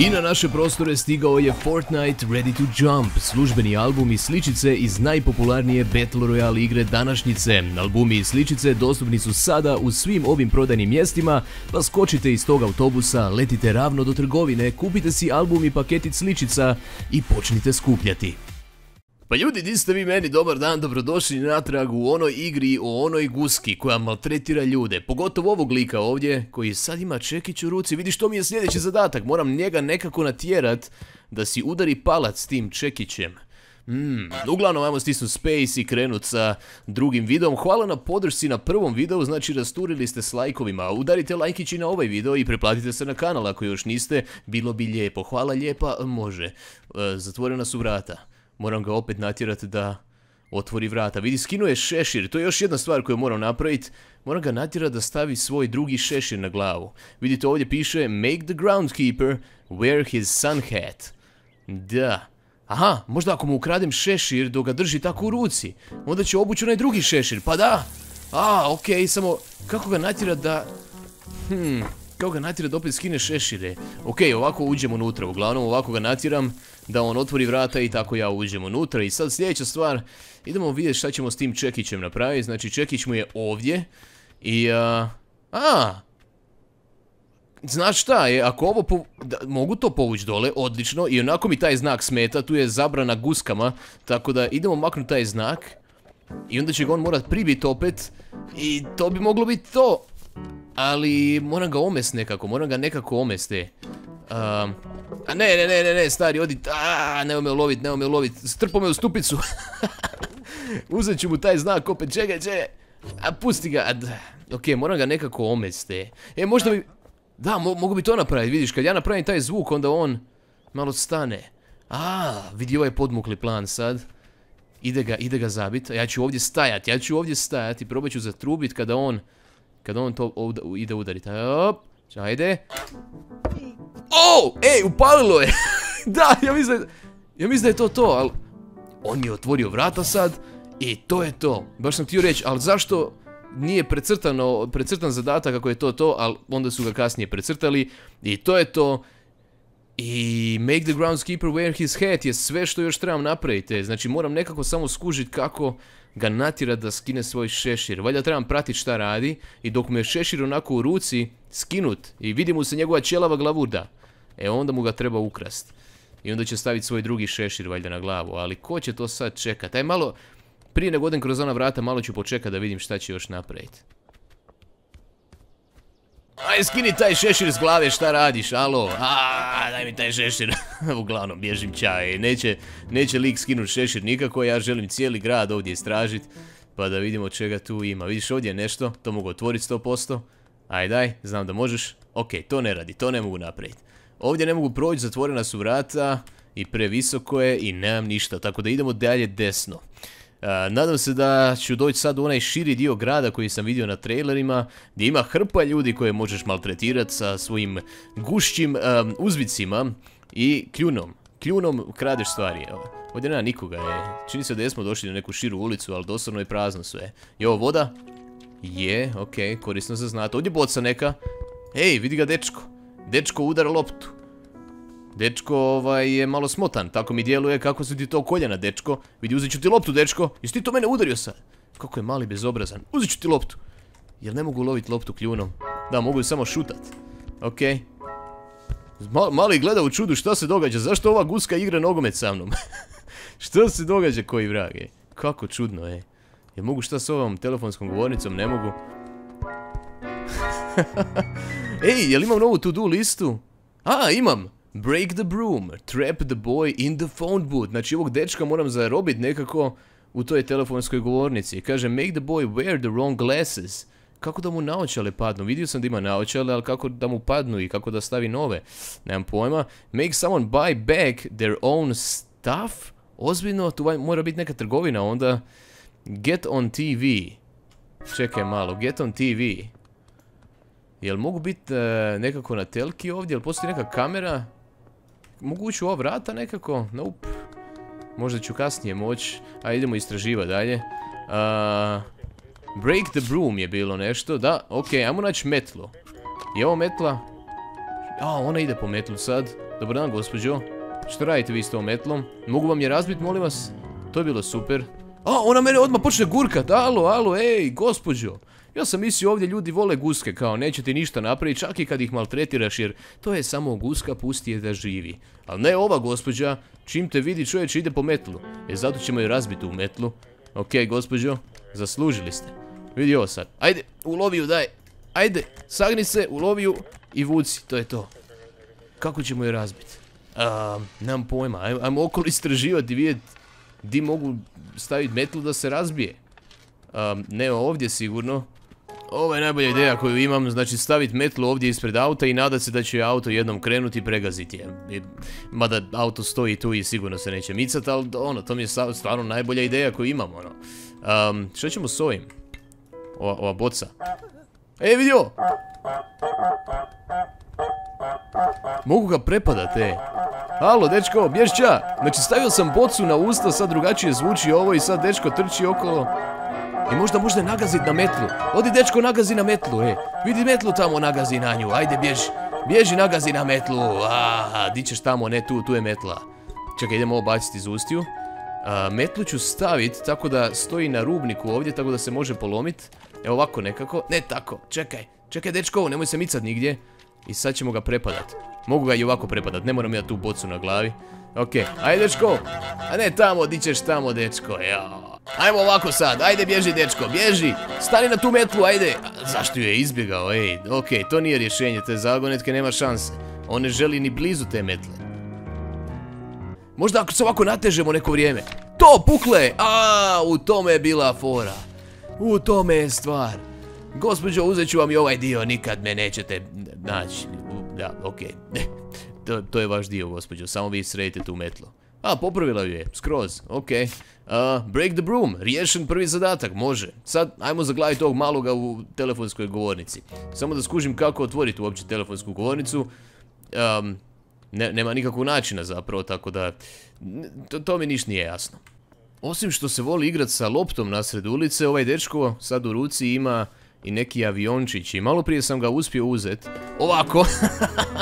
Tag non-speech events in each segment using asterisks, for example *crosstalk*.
I na naše prostore stigao je Fortnite Ready to Jump, službeni album i sličice iz najpopularnije Battle Royale igre današnjice. Albumi i sličice dostupni su sada u svim ovim prodajnim mjestima, pa skočite iz tog autobusa, letite ravno do trgovine, kupite si album i paketit sličica i počnite skupljati. Pa ljudi, di ste vi meni, dobar dan, dobrodošli natrag u onoj igri o onoj guski koja maltretira ljude. Pogotovo ovog lika ovdje, koji sad ima čekić u ruci. Vidi što mi je sljedeći zadatak, moram njega nekako natjerat da si udari palac tim čekićem. Hmm, uglavnom ajmo stisnuti space i krenut sa drugim videom. Hvala na podršci na prvom videu, znači rasturili ste s lajkovima. Udarite lajkići na ovaj video i preplatite se na kanal ako još niste. Bilo bi lijepo. Hvala lijepa, može. E, zatvorena su vrata. Moram ga opet natjerati da otvori vrata. Vidi, skinuo je šešir. To je još jedna stvar koju moram napraviti. Moram ga natjerati da stavi svoj drugi šešir na glavu. Vidite, ovdje piše Make the groundkeeper wear his sun hat. Da. Aha, možda ako mu ukradem šešir dok ga drži tako u ruci, onda će obući onaj drugi šešir. Pa da. A, okej, samo kako ga natjerati da... Hmm, kako ga natjera da opet skine šešire. Ok, ovako uđemo unutra, uglavnom ovako ga natjeram da on otvori vrata i tako ja uđem unutra. I sad sljedeća stvar, idemo vidjeti šta ćemo s tim čekićem napraviti. Znači čekić mu je ovdje i... A, Znaš šta je, ako ovo mogu to povući dole, odlično, i onako mi taj znak smeta, tu je zabrana guskama, tako da idemo maknuti taj znak i onda će ga on morat pribiti opet i to bi moglo biti to. Ali moram ga omest nekako, moram ga nekako a ne, ne, ne, ne, ne, stari, odi, aaa, nemoj me ulovit, nemoj me ulovit, strpo me u stupicu. *laughs* Uzet ću mu taj znak opet, čekaj, čekaj. A pusti ga, ok, moram ga nekako omeste. E, možda bi, da, mogu bi to napraviti, vidiš, kad ja napravim taj zvuk, onda on malo stane. A, vidi ovaj podmukli plan sad. Ide ga, ide ga zabit, ja ću ovdje stajati, ja ću ovdje stajati, probat ću zatrubit kada on kada on to ide udariti. Op, ajde. O, ej, upalilo je. *laughs* da, ja mislim, ja mislim da je to to, ali... On je otvorio vrata sad i to je to. Baš sam htio reći, ali zašto nije precrtano, precrtan zadatak kako je to to, ali onda su ga kasnije precrtali i to je to. I make the groundskeeper wear his hat je sve što još trebam napraviti. Znači moram nekako samo skužiti kako ga natjera da skine svoj šešir. Valjda trebam pratiti šta radi i dok mu je šešir onako u ruci skinut i vidi mu se njegova čelava glavuda. E onda mu ga treba ukrast. I onda će staviti svoj drugi šešir valjda na glavu. Ali ko će to sad čekat? Aj malo, prije nego odem kroz ona vrata, malo ću počekat da vidim šta će još napraviti. Aj, skini taj šešir s glave, šta radiš, alo? Aaaa, daj mi taj šešir. *laughs* Uglavnom, bježim čaj. Neće, neće lik skinut šešir nikako, ja želim cijeli grad ovdje istražit. Pa da vidimo čega tu ima. Vidiš, ovdje je nešto, to mogu otvoriti 100%. Aj, daj, znam da možeš. Ok, to ne radi, to ne mogu napraviti. Ovdje ne mogu proći, zatvorena su vrata i previsoko je i nemam ništa, tako da idemo dalje desno. Nadam se da ću doći sad u onaj širi dio grada koji sam vidio na trailerima gdje ima hrpa ljudi koje možeš maltretirati sa svojim gušćim uzvicima i kljunom. Kljunom kradeš stvari. Ovdje nema nikoga. Je. Čini se da jesmo došli na neku širu ulicu, ali doslovno je prazno sve. Je ovo voda? Je, okej, korisno se znate. Ovdje boca neka. Ej, vidi ga dečko. Dečko udara loptu. Dečko ovaj, je malo smotan, tako mi djeluje kako su ti to koljena, dečko. Vidi, uzet ću ti loptu, dečko. Jesi ti to mene udario sad? Kako je mali bezobrazan. Uzet ću ti loptu. Jel ne mogu loviti loptu kljunom? Da, mogu samo šutat. Okej. mali gleda u čudu šta se događa. Zašto ova guska igra nogomet sa mnom? *laughs* što se događa koji vrag, je? Kako čudno, je. Jel mogu šta s ovom telefonskom govornicom? Ne mogu. *laughs* Ej, jel imam novu to-do listu? A, imam! Break the broom, trap the boy in the phone booth. Znači ovog dečka moram zarobiti nekako u toj telefonskoj govornici. Kaže make the boy wear the wrong glasses. Kako da mu naočale padnu? Vidio sam da ima naočale, ali kako da mu padnu i kako da stavi nove? Nemam pojma. Make someone buy back their own stuff? Ozbiljno, tu mora biti neka trgovina, onda... Get on TV. Čekaj malo, get on TV. Jel mogu biti e, nekako na telki ovdje? Jel postoji neka kamera? Mogu ući u ova vrata nekako? Nope. Možda ću kasnije moći. A idemo istraživati dalje. break the broom je bilo nešto. Da, ok, ajmo naći metlo. Je ovo metla? A, ona ide po metlu sad. Dobar dan, gospođo. Što radite vi s tom metlom? Mogu vam je razbiti, molim vas? To je bilo super. A, ona mene odmah počne gurkat. Alo, alo, ej, gospođo. Ja sam mislio ovdje ljudi vole guske, kao neće ti ništa napraviti, čak i kad ih maltretiraš, jer to je samo guska, pusti je da živi. Ali ne ova gospođa, čim te vidi čovječ ide po metlu. E zato ćemo ju razbiti u metlu. Okej, gospođo, zaslužili ste. Vidi ovo sad. Ajde, ulovi ju, daj. Ajde, sagni se, ulovi ju i vuci, to je to. Kako ćemo je razbiti? nemam pojma, ajmo okolo istraživati i vidjeti di mogu staviti metlu da se razbije. ne ovdje sigurno. Ovo je najbolja ideja koju imam, znači staviti metlu ovdje ispred auta i nadat se da će auto jednom krenuti i pregaziti je. Mada auto stoji tu i sigurno se neće micati, ali ono, to mi je stvarno najbolja ideja koju imam, ono. što ćemo s ovim? Ova, ova boca. E, vidio! Mogu ga prepadat, e. Halo, dečko, bješ Znači, stavio sam bocu na usta, sad drugačije zvuči ovo i sad dečko trči okolo. I možda možda nagazit na metlu. Odi dečko nagazi na metlu, e. Vidi metlu tamo nagazi na nju, ajde bježi. Bježi nagazi na metlu. A, di ćeš tamo, ne tu, tu je metla. Čekaj, idemo ovo baciti iz ustiju. metlu ću staviti tako da stoji na rubniku ovdje, tako da se može polomit. Evo ovako nekako. Ne tako, čekaj. Čekaj dečko, nemoj se micat nigdje. I sad ćemo ga prepadat. Mogu ga i ovako prepadat, ne moram ja tu bocu na glavi. Okej, ajde dečko. A ne tamo, di ćeš tamo dečko, jao. Ajmo ovako sad, ajde bježi dečko, bježi. Stani na tu metlu, ajde. zašto ju je izbjegao, ej. Okej, to nije rješenje, te zagonetke nema šanse. On ne želi ni blizu te metle. Možda ako se ovako natežemo neko vrijeme. To, pukle! A, u tome je bila fora. U tome je stvar. Gospođo, uzet ću vam i ovaj dio, nikad me nećete naći. Da, okej. To, to, je vaš dio, gospođo, samo vi sredite tu metlu. A, popravila ju je, skroz, okej. break the broom, riješen prvi zadatak, može. Sad, ajmo zaglaviti ovog maloga u telefonskoj govornici. Samo da skužim kako otvoriti uopće telefonsku govornicu. nema nikakvog načina zapravo, tako da... To, mi niš nije jasno. Osim što se voli igrat sa loptom nasred ulice, ovaj dečko sad u ruci ima i neki aviončić i malo prije sam ga uspio uzet. Ovako.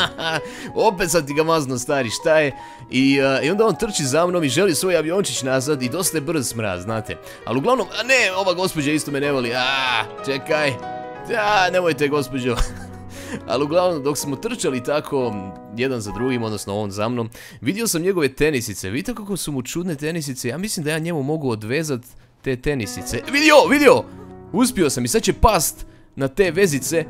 *laughs* Opet sam ti ga mazno stari, šta je? I, uh, I onda on trči za mnom i želi svoj aviončić nazad i dosta je brz smraz, znate. Ali uglavnom, a ne, ova gospođa isto me ne voli. A, čekaj. A, nemojte gospođo. *laughs* Ali uglavnom, dok smo trčali tako, jedan za drugim, odnosno on za mnom, vidio sam njegove tenisice. Vidite kako su mu čudne tenisice? Ja mislim da ja njemu mogu odvezat te tenisice. Vidio, vidio! Uspio sam i sad će past na te vezice.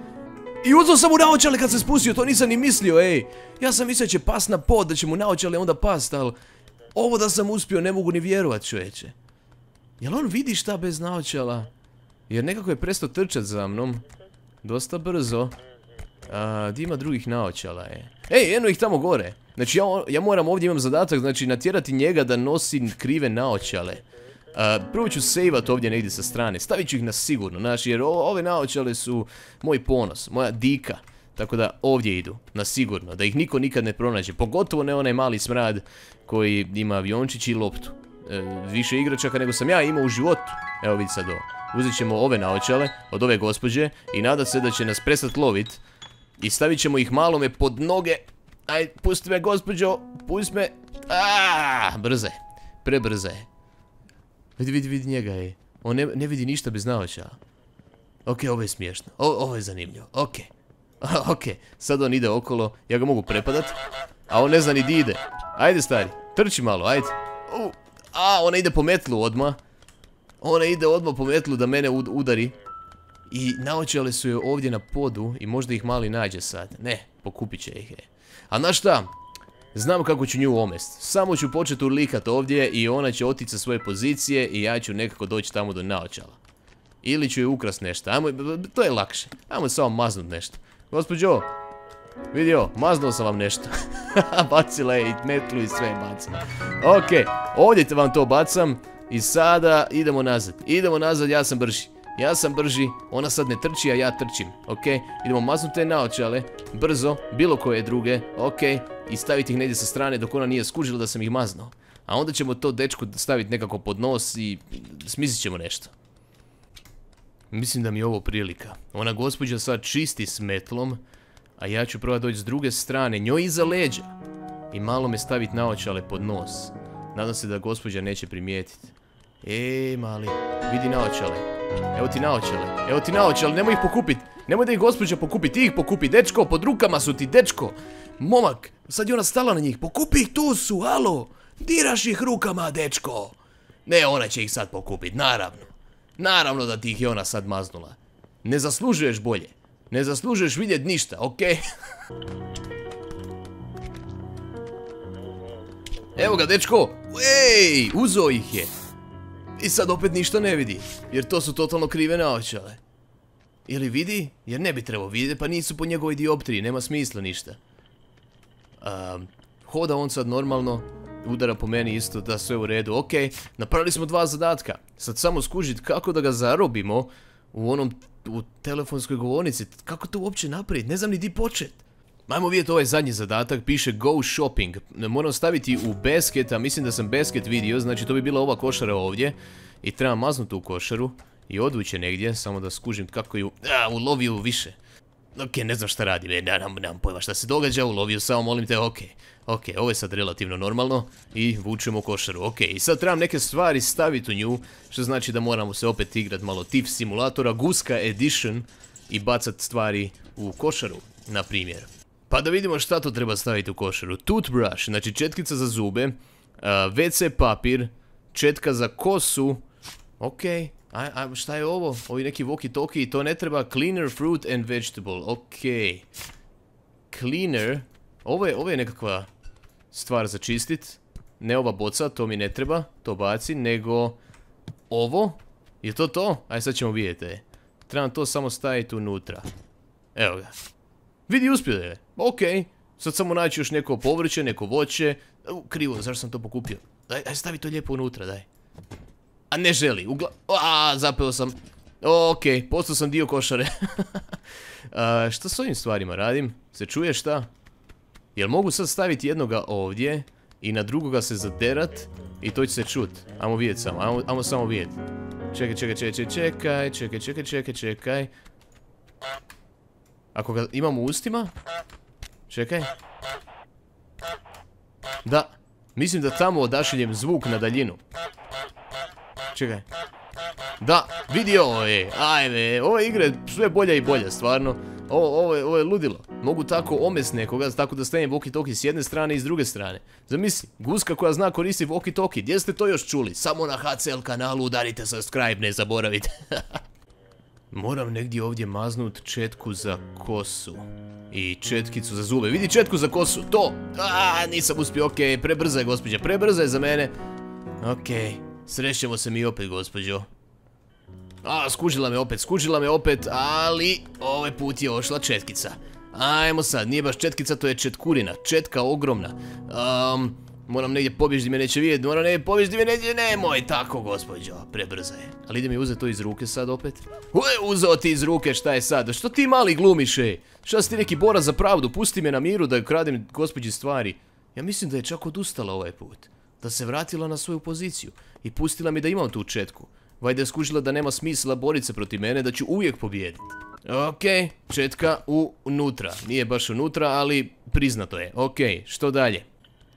I uzao sam mu naočale kad se spustio, to nisam ni mislio, ej. Ja sam mislio će past na pod, da će mu naočale onda past, ali... Ovo da sam uspio, ne mogu ni vjerovat, čovječe. Jel on vidi šta bez naočala? Jer nekako je prestao trčat za mnom. Dosta brzo. A, ima drugih naočala, je. Ej, jedno ih tamo gore. Znači, ja, moram ovdje imam zadatak, znači, natjerati njega da nosi krive naočale. Prvo ću sejvat ovdje negdje sa strane, stavit ću ih na sigurno, znači jer ove naočale su moj ponos, moja dika. Tako da ovdje idu, na sigurno, da ih niko nikad ne pronađe, pogotovo ne onaj mali smrad koji ima aviončić i loptu. E, više igračaka nego sam ja imao u životu. Evo vidi sad ovo. Uzet ćemo ove naočale od ove gospođe i nada se da će nas prestat lovit. I stavit ćemo ih malome pod noge. Aj, pusti me gospođo, pusti me. Aaaa, brze, prebrze. Vidi, vidi, vidi njega je. On ne, vidi ništa bez naočala. Ok, ovo je smiješno. ovo je zanimljivo. Ok. *laughs* ok, sad on ide okolo. Ja ga mogu prepadat. A on ne zna ni di ide. Ajde, stari. Trči malo, ajde. a, ona ide po metlu odmah. Ona ide odmah po metlu da mene udari. I naočale su joj ovdje na podu i možda ih mali nađe sad. Ne, pokupit će ih. A znaš šta? Znam kako ću nju omest. Samo ću početi urlikat ovdje i ona će otići sa svoje pozicije i ja ću nekako doći tamo do naočala. Ili ću joj ukrast nešto. Ajmo, to je lakše. Ajmo samo maznut nešto. Gospođo, vidio, maznuo sam vam nešto. *laughs* Bacila je i metlu i sve bacila. Ok, ovdje vam to bacam. I sada idemo nazad. Idemo nazad, ja sam brži. Ja sam brži, ona sad ne trči, a ja trčim. Ok, idemo maznuti te naočale. Brzo, bilo koje druge. Ok, i staviti ih negdje sa strane dok ona nije skužila da sam ih maznao. A onda ćemo to dečku staviti nekako pod nos i smislit ćemo nešto. Mislim da mi je ovo prilika. Ona gospođa sad čisti s metlom, a ja ću probati doći s druge strane, njoj iza leđa. I malo me staviti naočale pod nos. Nadam se da gospođa neće primijetiti. E, mali, vidi naočale. Evo ti naočale, evo ti naočale, nemoj ih pokupit. Nemoj da ih gospođa pokupi, ti ih pokupi, dečko, pod rukama su ti, dečko. Momak, sad je ona stala na njih, pokupi ih, tu su, alo. Diraš ih rukama, dečko. Ne, ona će ih sad pokupit, naravno. Naravno da ti ih je ona sad maznula. Ne zaslužuješ bolje. Ne zaslužuješ vidjet ništa, okej? *laughs* Evo ga, dečko! Ej, uzo ih je! I sad opet ništa ne vidi, jer to su totalno krive naočale. Ili vidi? Jer ne bi trebao vidjeti, pa nisu po njegovoj dioptriji, nema smisla ništa. Hoda on sad normalno, udara po meni isto da sve u redu, ok, napravili smo dva zadatka. Sad samo skužit kako da ga zarobimo u onom, u telefonskoj govornici, kako to uopće napraviti, ne znam ni di počet. Ajmo vidjeti ovaj zadnji zadatak, piše go shopping. Moram staviti u basket, a mislim da sam basket vidio, znači to bi bila ova košara ovdje. I trebam maznuti u košaru i odvući negdje, samo da skužim kako ju... A, ulovio više. Ok, ne znam šta radi, ne, nemam, pojma šta se događa, ulovio samo, molim te, ok. Ok, ovo je sad relativno normalno i vučemo košaru, ok. I sad trebam neke stvari staviti u nju, što znači da moramo se opet igrat malo TIF simulatora, Guska Edition i bacat stvari u košaru, na primjer. Pa da vidimo šta to treba staviti u košaru. Toothbrush, znači četkica za zube, WC papir, četka za kosu, ok, a, šta je ovo? Ovi neki walkie talkie, to ne treba. Cleaner fruit and vegetable, ok. Cleaner, ovo je, ovo je nekakva stvar za čistit. Ne ova boca, to mi ne treba, to baci, nego ovo. Je to to? Ajde sad ćemo vidjeti. Trebam to samo staviti unutra. Evo ga. Vidi, uspio je. Ok. Sad samo naći još neko povrće, neko voće. Krivo, zašto sam to pokupio? Daj, daj stavi to lijepo unutra, daj. A ne želi. Ugla... A, zapeo sam. Ok, postao sam dio košare. *laughs* šta s ovim stvarima radim? Se čuje šta? Jel mogu sad staviti jednoga ovdje i na drugoga se zaderat i to će se čut. Ajmo vidjet samo, ajmo, samo vidjet. Čekaj, čekaj, čekaj, čekaj, čekaj, čekaj, čekaj, čekaj. Ako ga imam u ustima? Čekaj. Da. Mislim da tamo odašiljem zvuk na daljinu. Čekaj. Da, vidio je. Ajme, ove igre sve bolje i bolje, stvarno. Ovo, ovo, je, ovo je ludilo. Mogu tako omes nekoga, tako da stavim walkie-talkie s jedne strane i s druge strane. Zamisli, guska koja zna koristi walkie-talkie. Gdje ste to još čuli? Samo na HCL kanalu udarite subscribe, ne zaboravite. *laughs* Moram negdje ovdje maznut četku za kosu. I četkicu za zube. Vidi četku za kosu, to! Aaaa, nisam uspio, okej, prebrza je gospođa, prebrza je za mene. Okej, srećemo se mi opet gospođo. A, skužila me opet, skužila me opet, ali ovaj put je ošla četkica. Ajmo sad, nije baš četkica, to je četkurina, četka ogromna. Um, Moram negdje pobjeći me neće vidjeti, moram negdje pobjeći di me neće, nemoj tako gospođo, prebrza je. Ali ide mi uzeti to iz ruke sad opet. Uje, uzeo ti iz ruke, šta je sad? Što ti mali glumiš, ej? Šta si ti neki borac za pravdu, pusti me na miru da kradem gospođi stvari. Ja mislim da je čak odustala ovaj put. Da se vratila na svoju poziciju i pustila mi da imam tu četku. Vajda je skužila da nema smisla boriti se protiv mene, da ću uvijek pobijediti. Okej, četka unutra. Nije baš unutra, ali priznato je. Okej, što dalje?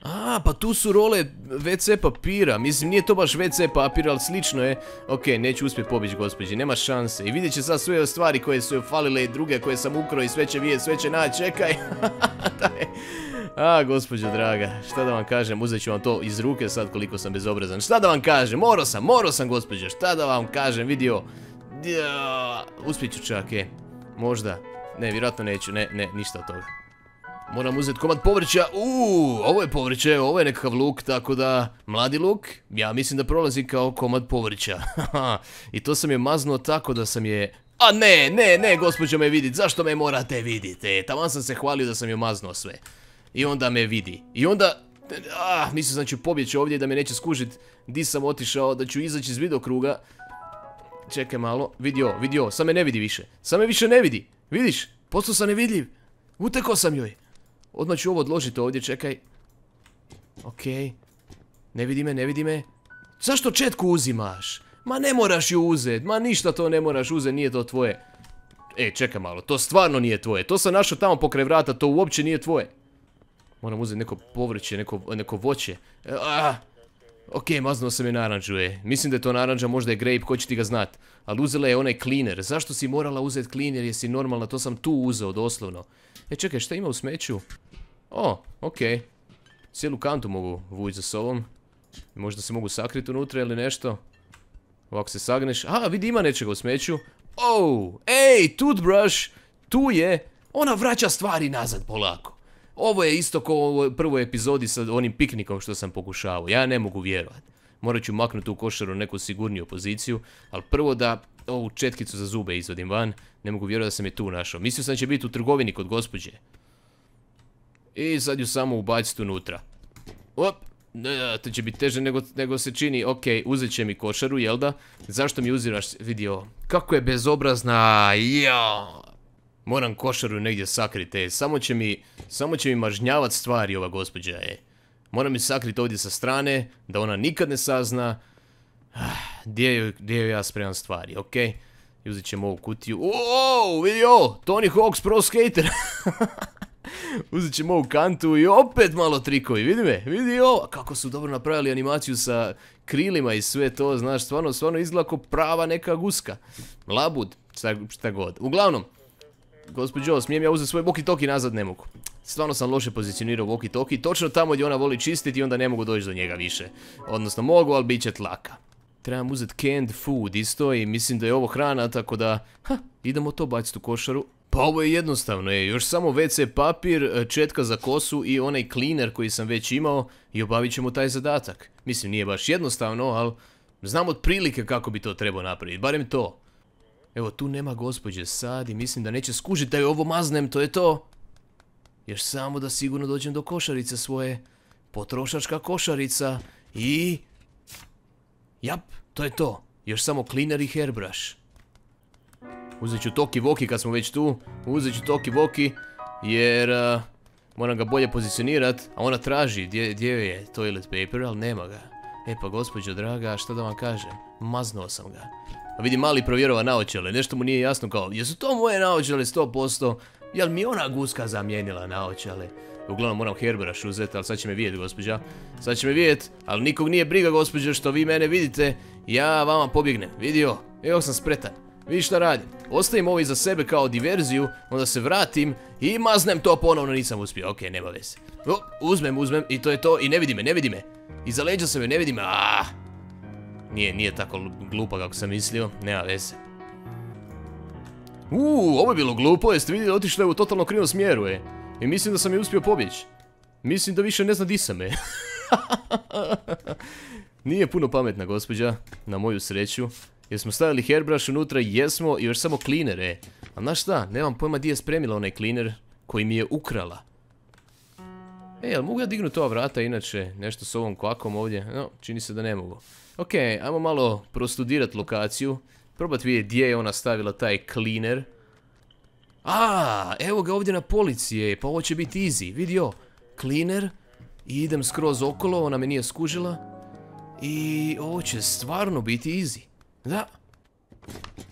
A, pa tu su role WC papira. Mislim, nije to baš WC papir, ali slično je. Ok, neću uspjeti pobići gospođi, nema šanse. I vidjet će sad sve stvari koje su joj falile i druge koje sam ukrao i sve će vidjeti, sve će naći. Čekaj. *laughs* A, gospođo draga, šta da vam kažem, uzet ću vam to iz ruke sad koliko sam bezobrazan. Šta da vam kažem, morao sam, morao sam gospođo, šta da vam kažem, vidio. Uspjet ću čak, e. Možda. Ne, vjerojatno neću, ne, ne, ništa od toga. Moram uzeti komad povrća. Uuu, ovo je povrće, ovo je nekakav luk, tako da... Mladi luk, ja mislim da prolazi kao komad povrća. *laughs* I to sam je maznuo tako da sam je... A ne, ne, ne, gospođo me vidit, zašto me morate vidjeti? Taman sam se hvalio da sam je maznuo sve. I onda me vidi. I onda... Ah, mislim ću pobjeći ovdje da me neće skužit di sam otišao, da ću izaći iz videokruga. Čekaj malo, vidio, vidio, sam me ne vidi više. Sam me više ne vidi, vidiš? Postao sam nevidljiv. Utekao sam joj. Odmah ću ovo odložiti ovdje, čekaj. Okej. Ne vidi me, ne vidi me. Zašto četku uzimaš? Ma ne moraš ju uzeti, ma ništa to ne moraš uzeti, nije to tvoje. E, čekaj malo, to stvarno nije tvoje. To sam našao tamo pokraj vrata, to uopće nije tvoje. Moram uzeti neko povrće, neko, voće. Ah! Ok, maznuo sam je naranđu, e. Mislim da je to naranđa, možda je grape, ko će ti ga znat. Ali uzela je onaj cleaner. Zašto si morala uzeti cleaner, jesi normalna? To sam tu uzeo, doslovno. E, čekaj, šta ima u smeću? O, ok. Cijelu kantu mogu vući za sobom. Možda se mogu sakriti unutra ili nešto. Ovako se sagneš. A, vidi ima nečega u smeću. Oh, ej, toothbrush. Tu je. Ona vraća stvari nazad polako. Ovo je isto kao u prvoj epizodi sa onim piknikom što sam pokušavao. Ja ne mogu vjerovat. Morat ću maknuti u košaru neku sigurniju poziciju. Ali prvo da ovu četkicu za zube izvodim van. Ne mogu vjerovati da sam je tu našao. Mislio sam će biti u trgovini kod gospođe. I sad ju samo ubaciti unutra. Op, to će biti teže nego, se čini. Ok, uzet će mi košaru, jel da? Zašto mi uziraš vidio? Kako je bezobrazna, ja. Moram košaru negdje sakriti, e. Samo će mi, samo će mi mažnjavat stvari ova gospođa, e. Moram mi sakriti ovdje sa strane, da ona nikad ne sazna. Ah, gdje je ja spremam stvari, ok? Uzet ćemo ovu kutiju. Wow, vidi ovo, Tony Hawk's Pro Skater. *laughs* Uzet ćemo ovu kantu i opet malo trikovi, vidi me, vidi ovo, kako su dobro napravili animaciju sa krilima i sve to, znaš, stvarno, stvarno izgleda prava neka guska. Labud, šta, god. Uglavnom, gospođo, smijem ja uzeti svoj walkie-talkie nazad, ne mogu. Stvarno sam loše pozicionirao walkie-talkie, točno tamo gdje ona voli čistiti i onda ne mogu doći do njega više. Odnosno mogu, ali bit će tlaka. Trebam uzeti canned food isto i mislim da je ovo hrana, tako da, ha, idemo to baciti u košaru. Pa ovo je jednostavno, je, još samo WC papir, e, četka za kosu i onaj cleaner koji sam već imao i obavit ćemo taj zadatak. Mislim, nije baš jednostavno, ali znam otprilike kako bi to trebao napraviti, barem to. Evo, tu nema gospođe sad i mislim da neće skužiti da je ovo maznem, to je to. Još samo da sigurno dođem do košarice svoje. Potrošačka košarica i... Jap, to je to. Još samo cleaner i hairbrush. Uzet ću Toki Voki kad smo već tu. Uzet ću Toki Voki jer moram ga bolje pozicionirat. A ona traži gdje, je toilet paper, ali nema ga. E pa gospođo draga, šta da vam kažem? Maznuo sam ga. A vidi mali provjerova naočale, nešto mu nije jasno kao, jesu to moje naočale 100%? Jel mi ona guska zamijenila naočale? Uglavnom moram Herberaš uzeti, ali sad će me vidjeti gospođa. Sad će me vidjeti, ali nikog nije briga gospođa što vi mene vidite. Ja vama pobjegnem, vidio? Evo sam spretan. Vidi šta radim. Ostavim ovo iza sebe kao diverziju, onda se vratim i maznem to ponovno nisam uspio. Ok, nema veze. uzmem, uzmem i to je to i ne vidi me, ne vidi me. Iza leđa se me, ne vidi me. Nije, nije tako glupa kako sam mislio, nema veze. Uuu, ovo je bilo glupo, jeste vidjeli, otišlo je u totalno krivom smjeru, e. I mislim da sam je uspio pobjeći. Mislim da više ne zna di sam, e. *laughs* Nije puno pametna gospođa, na moju sreću. Jesmo stavili hairbrush unutra, jesmo, i još samo cleaner, e. A znaš šta, nemam pojma di je spremila onaj cleaner koji mi je ukrala. E, jel mogu ja dignuti ova vrata inače, nešto s ovom kvakom ovdje? No, čini se da ne mogu. Ok, ajmo malo prostudirati lokaciju. Probat vidjeti gdje je ona stavila taj cleaner. A, evo ga ovdje na policije, pa ovo će biti easy, vidio. Cleaner, i idem skroz okolo, ona me nije skužila. I ovo će stvarno biti easy. Da.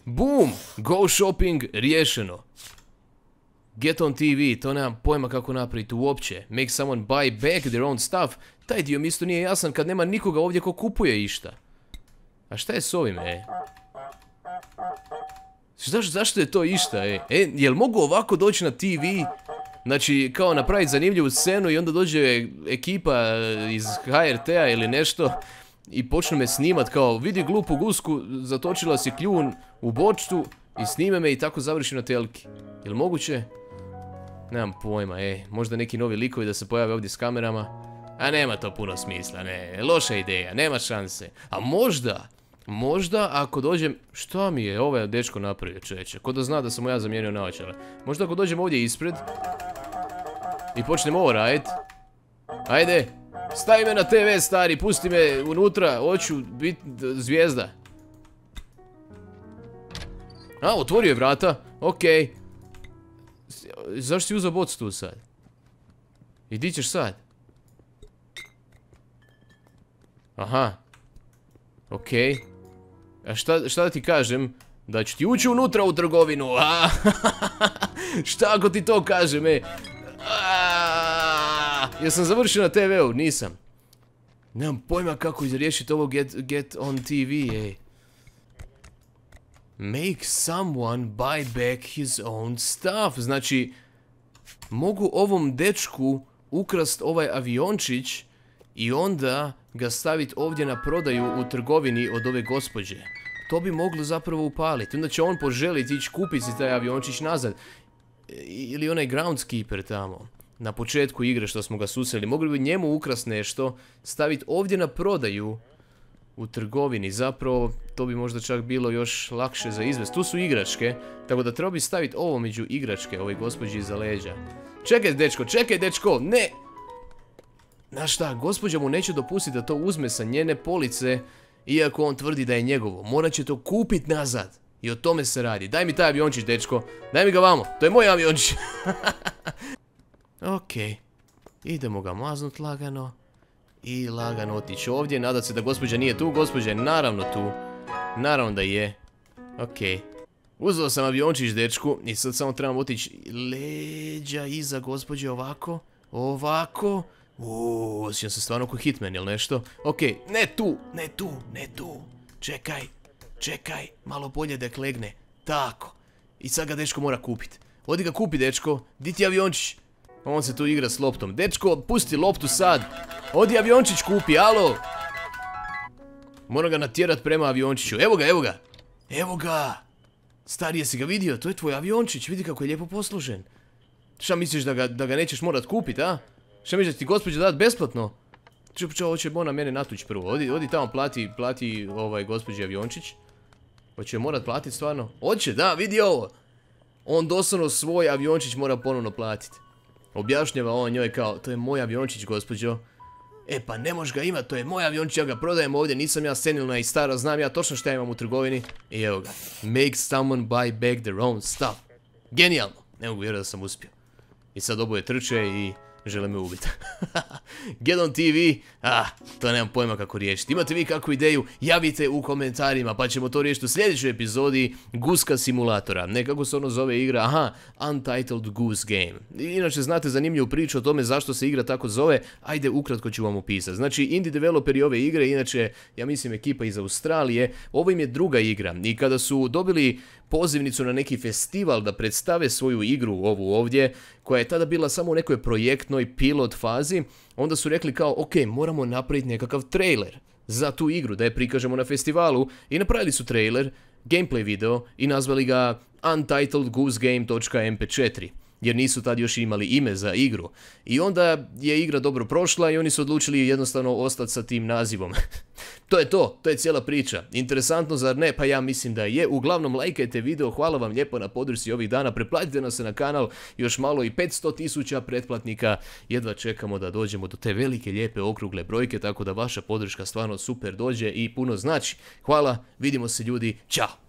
Boom! Go shopping, riješeno. Get on TV, to nemam pojma kako napraviti uopće. Make someone buy back their own stuff. Taj dio mi isto nije jasan kad nema nikoga ovdje ko kupuje išta. A šta je s ovim, e? zašto je to išta, e? E, jel mogu ovako doći na TV? Znači, kao napraviti zanimljivu scenu i onda dođe ekipa iz HRT-a ili nešto i počnu me snimat kao vidi glupu gusku, zatočila si kljun u bočtu i snime me i tako završi na telki. Jel moguće? Nemam pojma, ej, možda neki novi likovi da se pojave ovdje s kamerama. A nema to puno smisla, ne, loša ideja, nema šanse. A možda, možda ako dođem, šta mi je ovaj dečko napravio čeće, ko da zna da sam ja zamijenio naočale. Možda ako dođem ovdje ispred i počnem ovo radit. Ajde, stavi me na TV stari, pusti me unutra, hoću biti zvijezda. A, otvorio je vrata, okej. Zašto si uzao boc tu sad? I di ćeš sad? Aha. Okej. A šta, da ti kažem? Da ću ti ući unutra u trgovinu. *laughs* Šta ako ti to kažem, e? Jesam završio na TV-u? Nisam. Nemam pojma kako izriješiti ovo get on TV, ej. Make someone buy back his own stuff. Znači, mogu ovom dečku ukrast ovaj aviončić i onda ga staviti ovdje na prodaju u trgovini od ove gospođe. To bi moglo zapravo upaliti. Onda će on poželiti ići kupiti taj aviončić nazad. Ili onaj groundskeeper tamo. Na početku igre što smo ga susreli. Mogli bi njemu ukrast nešto, staviti ovdje na prodaju u trgovini. Zapravo, to bi možda čak bilo još lakše za izvest. Tu su igračke, tako da treba bi staviti ovo među igračke, ovoj gospođi iza leđa. Čekaj, dečko, čekaj, dečko, ne! Znaš šta, gospođa mu neće dopustiti da to uzme sa njene police, iako on tvrdi da je njegovo. Morat će to kupit nazad. I o tome se radi. Daj mi taj aviončić, dečko. Daj mi ga vamo. To je moj aviončić. *laughs* Okej. Idemo ga maznut lagano. I lagano otići ovdje. Nadat se da gospođa nije tu. Gospođa je naravno tu. Naravno da je. Okej. Uzeo sam aviončić, dečku. I sad samo trebam otići leđa iza gospođe ovako. Ovako. Uuu, osjećam se stvarno ko hitman ili nešto. Okej, ne tu, ne tu, ne tu. Čekaj, čekaj, malo bolje da legne. Tako. I sad ga dečko mora kupit. Odi ga kupi, dečko. Di ti aviončić? On se tu igra s loptom. Dečko, pusti loptu sad. Odi aviončić kupi, alo. Moram ga natjerat prema aviončiću. Evo ga, evo ga. Evo ga. Starije si ga vidio, to je tvoj aviončić. Vidi kako je lijepo poslužen. Šta misliš da ga, nećeš morat kupit, a? Šta misliš da ti gospođa dat besplatno? Čup čo, hoće ona mene natuć prvo. Odi, odi tamo plati, plati ovaj gospođi aviončić. Hoće morat platit stvarno? Hoće, da, vidi ovo. On doslovno svoj aviončić mora ponovno platiti. Objašnjava on njoj kao, to je moj aviončić gospođo. E pa ne možeš ga imat, to je moj aviončić, ja ga prodajem ovdje, nisam ja senilna i stara, znam ja točno šta imam u trgovini. I evo ga, make someone buy back their own stuff. Genijalno, ne mogu vjerovati da sam uspio. I sad oboje trče i žele me ubiti. *laughs* Get on TV, ah, to nemam pojma kako riješiti. Imate vi kakvu ideju, javite u komentarima, pa ćemo to riješiti u sljedećoj epizodi Guska simulatora. Nekako se ono zove igra, aha, Untitled Goose Game. Inače, znate zanimljivu priču o tome zašto se igra tako zove, ajde ukratko ću vam opisati. Znači, indie developeri ove igre, inače, ja mislim ekipa iz Australije, ovo im je druga igra. I kada su dobili pozivnicu na neki festival da predstave svoju igru ovu ovdje, koja je tada bila samo u nekoj projektnoj pilot fazi, onda su rekli kao, ok, moramo napraviti nekakav trailer za tu igru, da je prikažemo na festivalu. I napravili su trailer, gameplay video i nazvali ga untitledgoosegame.mp4 jer nisu tad još imali ime za igru. I onda je igra dobro prošla i oni su odlučili jednostavno ostati sa tim nazivom. *laughs* to je to, to je cijela priča. Interesantno, zar ne? Pa ja mislim da je. Uglavnom, lajkajte video, hvala vam lijepo na podršci ovih dana, preplatite nas na kanal, još malo i 500 tisuća pretplatnika. Jedva čekamo da dođemo do te velike, lijepe, okrugle brojke, tako da vaša podrška stvarno super dođe i puno znači. Hvala, vidimo se ljudi, čao!